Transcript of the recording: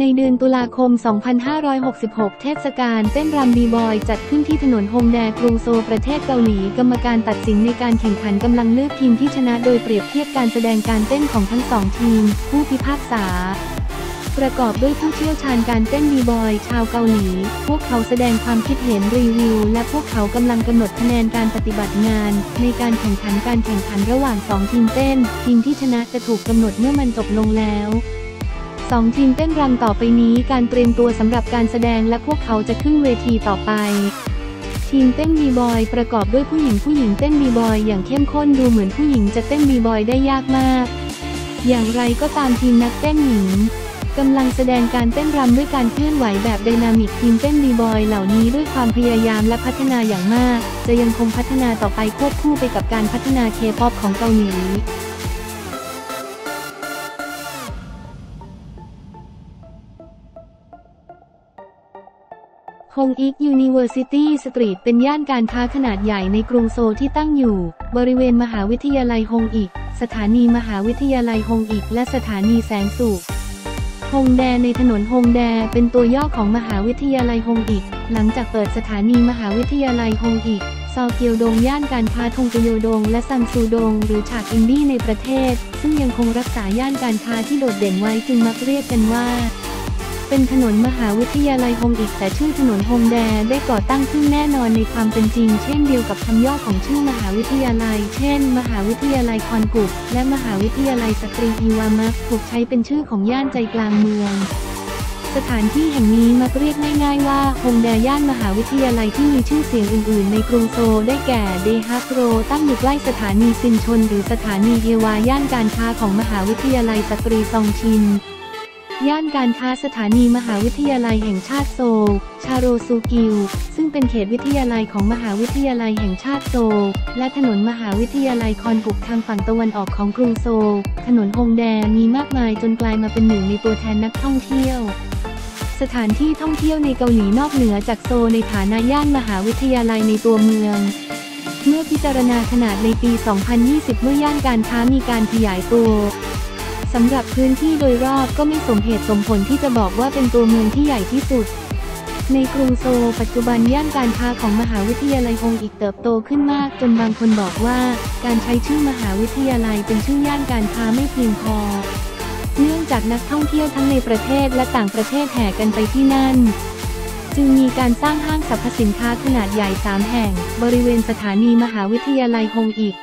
ในเดือนตุลาคม 2566 เทศกาลเต้นรำบีบอย จัดขึ้นที่ถนนฮงแดกรุงโซลประเทศเกาหลี กรรมการตัดสินในการแข่งขันกำลังเลือกทีมที่ชนะโดยเปรียบเทียบการแสดงการเต้นของทั้งสองทีม ผู้พิพากษา ประกอบด้วยผู้เชี่ยวชาญการเต้นบีบอย ชาวเกาหลี พวกเขาแสดงความคิดเห็นรีวิว และพวกเขากำลังกำหนดคะแนนการปฏิบัติงาน ในการแข่งขันการแข่งขันระหว่างสองทีมเต้น ทีมที่ชนะจะถูกกำหนดเมื่อมันจบลงแล้ว สองทีมเต้นรำต่อไปนี้การเตรียมตัวสำหรับการแสดงและพวกเขาจะขึ้นเวทีต่อไป ทีมเต้นบีบอยประกอบด้วยผู้หญิงผู้หญิงเต้นบีบอยอย่างเข้มข้นดูเหมือนผู้หญิงจะเต้นบีบอยได้ยากมาก อย่างไรก็ตามทีมนักเต้นหญิงกำลังแสดงการเต้นรำด้วยการเคลื่อนไหวแบบไดนามิกทีมเต้นบีบอยเหล่านี้ด้วยความพยายามและพัฒนาอย่างมาก จะยังคงพัฒนาต่อไปควบคู่ไปกับการพัฒนาเคป๊อปของเกาหลี Hongik University Street เป็นย่านการค้าขนาดใหญ่ในกรุงโซลที่ตั้งอยู่ บริเวณมหาวิทยาลัยฮงอิก สถานีมหาวิทยาลัยฮงอิก และสถานีแสงสุขฮงแดในถนนฮงแดเป็นตัวย่อของมหาวิทยาลัยฮงอิก หลังจากเปิดสถานีมหาวิทยาลัยฮงอิกซอเกียวดงย่านการค้าทงกโยดง และซังซูดง หรือฉากอินดี้ในประเทศ ซึ่งยังคงรักษาย่านการค้าที่โดดเด่นไว้จึงมักเรียกกันว่า เป็นถนนมหาวิทยาลัยฮงอิกแต่ชื่อถนนฮงแดได้ก่อตั้งขึ้นแน่นอนในความเป็นจริง เช่นเดียวกับคำย่อของชื่อมหาวิทยาลัย เช่น มหาวิทยาลัยคอนกุกและมหาวิทยาลัยสตรีอีวามักถูกใช้เป็นชื่อของย่านใจกลางเมืองสถานที่แห่งนี้มักเรียกง่ายๆว่าฮงแดย่านมหาวิทยาลัยที่มีชื่อเสียงอื่นๆ ในกรุงโซลได้แก่เดฮักโร ตั้งอยู่ใกล้สถานีซินชน หรือสถานีเฮวาย่านการค้าของมหาวิทยาลัยสตรีซองชิน ย่านการค้าสถานีมหาวิทยาลัยแห่งชาติโซล ชาโรซูกิล ซึ่งเป็นเขตวิทยาลัยของมหาวิทยาลัยแห่งชาติโซล และถนนมหาวิทยาลัยคอนกุกทางฝั่งตะวันออกของกรุงโซล ถนนฮงแดมีมากมายจนกลายมาเป็นหนึ่งในตัวแทนนักท่องเที่ยว สถานที่ท่องเที่ยวในเกาหลีนอกเหนือจากโซลในฐานะย่านมหาวิทยาลัยในตัวเมืองเมื่อพิจารณาขนาดในปี 2020 เมื่อย่านการค้ามีการขยายตัว สำหรับพื้นที่โดยรอบก็ไม่สมเหตุสมผลที่จะบอกว่าเป็นตัวเมืองที่ใหญ่ที่สุด ในกรุงโซลปัจจุบันย่านการค้าของมหาวิทยาลัยฮงอีกเติบโตขึ้นมาก จนบางคนบอกว่า การใช้ชื่อมหาวิทยาลัยเป็นชื่อย่านการค้าไม่เพียงพอ เนื่องจากนักท่องเที่ยวทั้งในประเทศและต่างประเทศแห่กันไปที่นั่นจึงมีการสร้างห้างสรรพสินค้าขนาดใหญ่ 3 แห่ง บริเวณสถานีมหาวิทยาลัยฮงอีก